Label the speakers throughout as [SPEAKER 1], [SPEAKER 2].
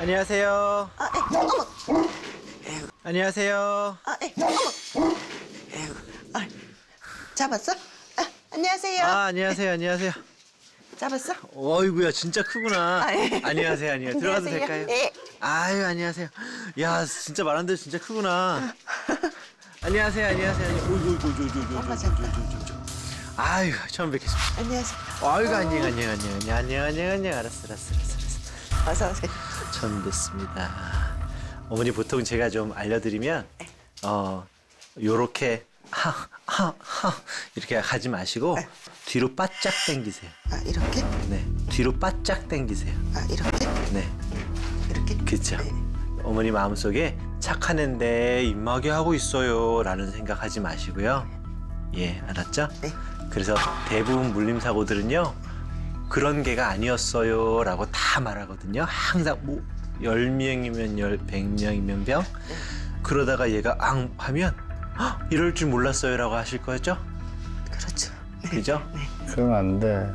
[SPEAKER 1] 안녕하세요.
[SPEAKER 2] 아, 에, 어머.
[SPEAKER 1] 안녕하세요.
[SPEAKER 2] 아, 에, 어머. 에이구, 아, 잡았어? 아, 안녕하세요.
[SPEAKER 1] 아, 안녕하세요. 안녕하세요.
[SPEAKER 2] 잡았어?
[SPEAKER 1] 어이구야, 진짜 크구나.
[SPEAKER 2] 아, 예.
[SPEAKER 1] 안녕하세요. 안녕하세요. 들어가도
[SPEAKER 2] 안녕하세요.
[SPEAKER 1] 될까요?
[SPEAKER 2] 예.
[SPEAKER 1] 아유, 안녕하세요. 야, 진짜 말한 대로 진짜 크구나. 안녕하세요. 안녕하세요. 어이구,
[SPEAKER 2] 잡다.
[SPEAKER 1] 어이구, 어이구, 어이구. 아유, 처음 뵙겠습니다.
[SPEAKER 2] 안녕하세요.
[SPEAKER 1] 아이고, 안녕, 안녕, 안녕, 안녕, 안녕, 안녕, 안녕. 알았어, 알았어, 알았어, 알았어.
[SPEAKER 2] 어서 오세요.
[SPEAKER 1] 처음 뵙습니다. 어머니 보통 제가 좀 알려드리면 어 요렇게 하 하 하 이렇게 가지 마시고 뒤로 바짝 당기세요.
[SPEAKER 2] 아, 이렇게?
[SPEAKER 1] 네, 뒤로 바짝 당기세요.
[SPEAKER 2] 아, 이렇게?
[SPEAKER 1] 네,
[SPEAKER 2] 이렇게?
[SPEAKER 1] 그렇죠.
[SPEAKER 2] 네.
[SPEAKER 1] 어머니 마음속에 착한 앤데 입마개 하고 있어요 라는 생각하지 마시고요. 예, 알았죠?
[SPEAKER 2] 네.
[SPEAKER 1] 그래서 대부분 물림 사고들은요 그런 개가 아니었어요 라고 다 말하거든요. 항상 뭐 10명이면 10, 100명이면 병. 그러다가 얘가 앙 하면 "헉, 이럴 줄 몰랐어요라고 하실 거죠?
[SPEAKER 2] 그렇죠. 네.
[SPEAKER 1] 그죠?
[SPEAKER 3] 그러면 안 돼.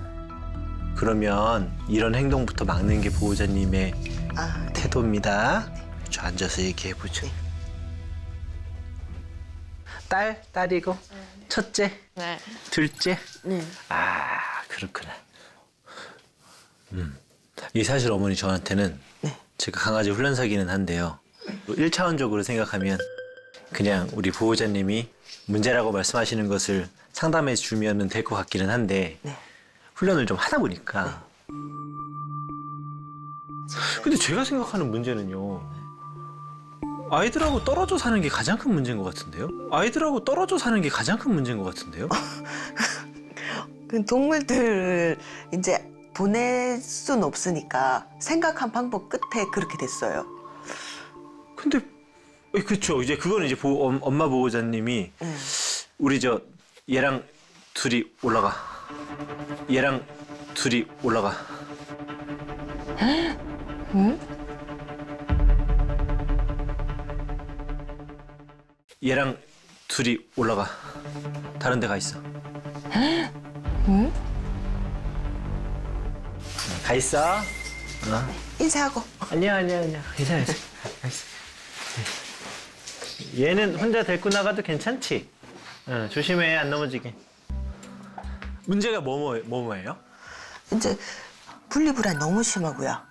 [SPEAKER 1] 그러면 이런 행동부터 막는 게 보호자님의
[SPEAKER 2] 아, 네.
[SPEAKER 1] 태도입니다. 저 앉아서 얘기해 보죠.
[SPEAKER 2] 네.
[SPEAKER 1] 딸, 딸이고 첫째,
[SPEAKER 4] 네.
[SPEAKER 1] 둘째.
[SPEAKER 2] 네.
[SPEAKER 1] 아 그렇구나. 음, 이 사실 어머니 저한테는
[SPEAKER 2] 네.
[SPEAKER 1] 제가 강아지 훈련사기는 한데요. 1차원적으로 생각하면 그냥 우리 보호자님이 문제라고 말씀하시는 것을 상담해 주면은 될것 같기는 한데
[SPEAKER 2] 네.
[SPEAKER 1] 훈련을 좀 하다 보니까 근데 제가 생각하는 문제는요 아이들하고 떨어져 사는 게 가장 큰 문제인 것 같은데요 아이들하고 떨어져 사는 게 가장 큰 문제인 것 같은데요
[SPEAKER 2] 그 동물들을 이제 보낼 순 없으니까 생각한 방법 끝에 그렇게 됐어요.
[SPEAKER 1] 근데 에, 그쵸. 이제 그거는 이제 보, 엄, 엄마 보호자님이
[SPEAKER 2] 네.
[SPEAKER 1] 우리 저 얘랑 둘이 올라가. 얘랑 둘이 올라가. 얘랑 둘이 올라가. 다른 데 가 있어 가 있어 어.
[SPEAKER 2] 인사하고.
[SPEAKER 1] 안녕 안녕 안녕 괜찮아. 얘는 혼자 데리고 나가도 괜찮지? 어, 조심해 안 넘어지게 문제가 뭐뭐 뭐, 뭐예요?
[SPEAKER 2] 이제 분리불안 너무 심하고요.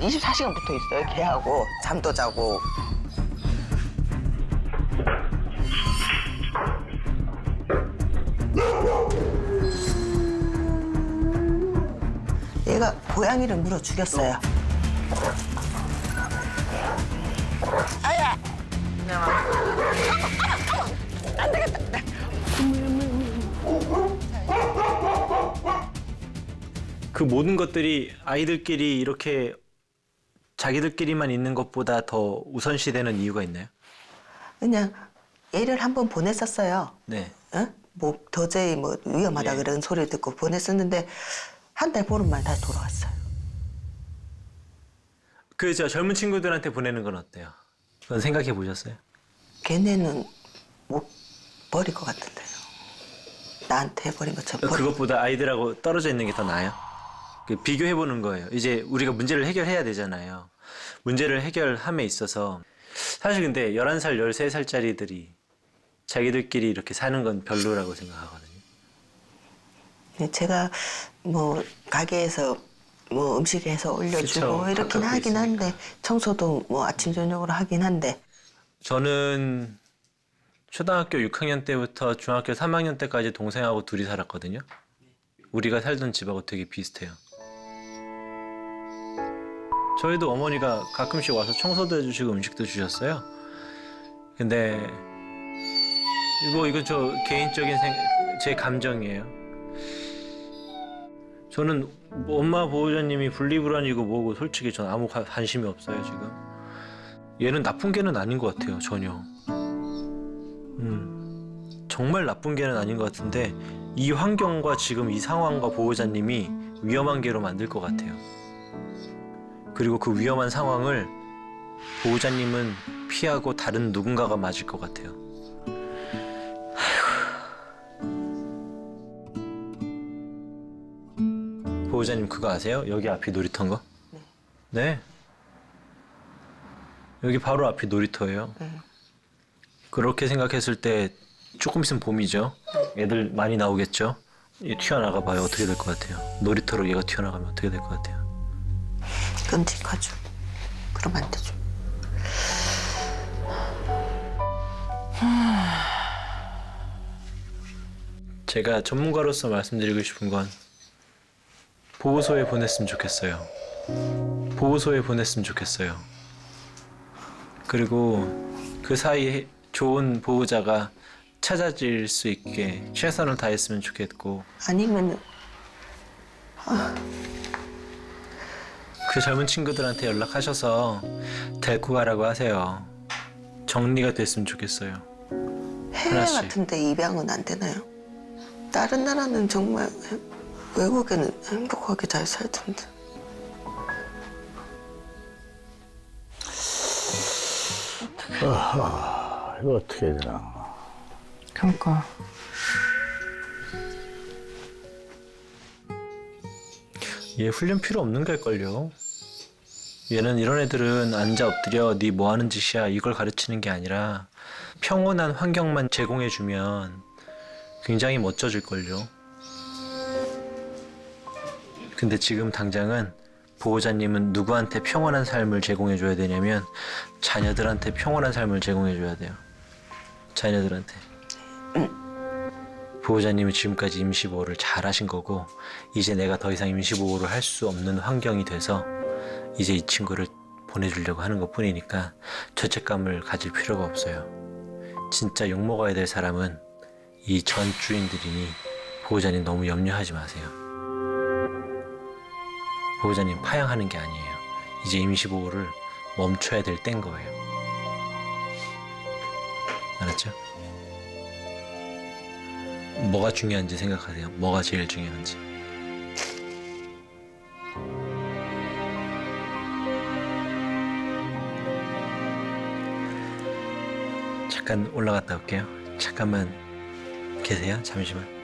[SPEAKER 2] 24시간 붙어 있어요. 걔하고 잠도 자고. 얘가 고양이를 물어 죽였어요. 아야!
[SPEAKER 1] 그 모든 것들이 아이들끼리 이렇게 자기들끼리만 있는 것보다 더 우선시되는 이유가 있나요?
[SPEAKER 2] 그냥 얘를 한 번 보냈었어요.
[SPEAKER 1] 네.
[SPEAKER 2] 어? 뭐 도저히 뭐 위험하다
[SPEAKER 1] 예.
[SPEAKER 2] 그런 소리를 듣고 보냈었는데 한 달 보름만 다시 돌아왔어요.
[SPEAKER 1] 그 저 젊은 친구들한테 보내는 건 어때요? 그건 생각해 보셨어요?
[SPEAKER 2] 걔네는 못 버릴 것 같은데요. 나한테 버린 것처럼 버리...
[SPEAKER 1] 그것보다 아이들하고 떨어져 있는 게 더 나아요? 그 비교해 보는 거예요. 이제 우리가 문제를 해결해야 되잖아요. 문제를 해결함에 있어서 사실 근데 11살, 13살짜리들이 자기들끼리 이렇게 사는 건 별로라고 생각하거든요.
[SPEAKER 2] 네, 제가 뭐 가게에서 뭐 음식해서 올려주고
[SPEAKER 1] 그쵸.
[SPEAKER 2] 이렇긴 하긴
[SPEAKER 1] 있으니까.
[SPEAKER 2] 한데 청소도 뭐 아침 저녁으로 하긴 한데
[SPEAKER 1] 저는 초등학교 6학년 때부터 중학교 3학년 때까지 동생하고 둘이 살았거든요. 우리가 살던 집하고 되게 비슷해요. 저희도 어머니가 가끔씩 와서 청소도 해주시고 음식도 주셨어요. 근데 뭐 이건 저 개인적인 생, 제 감정이에요. 저는 뭐 엄마 보호자님이 분리불안이고 뭐고 솔직히 전 아무 관- 관심이 없어요 지금. 얘는 나쁜 개는 아닌 것 같아요 전혀. 음, 정말 나쁜 개는 아닌 것 같은데 이 환경과 지금 이 상황과 보호자님이 위험한 개로 만들 것 같아요. 그리고 그 위험한 상황을 보호자님은 피하고 다른 누군가가 맞을 것 같아요. 보호자님 그거 아세요? 여기 앞이 놀이터인 거? 네. 여기 바로 앞이 놀이터예요. 그렇게 생각했을 때 조금 있으면 봄이죠. 애들 많이 나오겠죠. 얘 튀어나가 봐요. 어떻게 될 것 같아요? 놀이터로 얘가 튀어나가면 어떻게 될 것 같아요?
[SPEAKER 2] 끔찍하죠. 그러면 안 되죠.
[SPEAKER 1] 제가 전문가로서 말씀드리고 싶은 건 보호소에 보냈으면 좋겠어요. 보호소에 보냈으면 좋겠어요. 그리고 그 사이에 좋은 보호자가 찾아질 수 있게 최선을 다했으면 좋겠고
[SPEAKER 2] 아니면
[SPEAKER 1] 그 젊은 친구들한테 연락하셔서 데리고 가라고 하세요. 정리가 됐으면 좋겠어요.
[SPEAKER 2] 해외
[SPEAKER 1] 하나씩.
[SPEAKER 2] 같은데 입양은 안 되나요? 다른 나라는 정말 외국에는 행복하게 잘 살던데.
[SPEAKER 3] 아, 이거 어떻게 해야 되나.
[SPEAKER 4] 그러니까
[SPEAKER 1] 얘 훈련 필요 없는 걸걸요. 얘는 이런 애들은 앉아 엎드려 네 뭐 하는 짓이야 이걸 가르치는 게 아니라 평온한 환경만 제공해주면 굉장히 멋져질걸요. 근데 지금 당장은 보호자님은 누구한테 평온한 삶을 제공해줘야 되냐면 자녀들한테 평온한 삶을 제공해줘야 돼요. 자녀들한테. 보호자님이 지금까지 임시보호를 잘 하신 거고 이제 내가 더 이상 임시보호를 할 수 없는 환경이 돼서 이제 이 친구를 보내주려고 하는 것 뿐이니까 죄책감을 가질 필요가 없어요. 진짜 욕먹어야 될 사람은 이 전 주인들이니 보호자님 너무 염려하지 마세요. 보호자님 파양하는 게 아니에요. 이제 임시보호를 멈춰야 될 때인 거예요. 알았죠? 뭐가 중요한지 생각하세요. 뭐가 제일 중요한지. 잠깐 올라갔다 올게요. 잠깐만 계세요. 잠시만.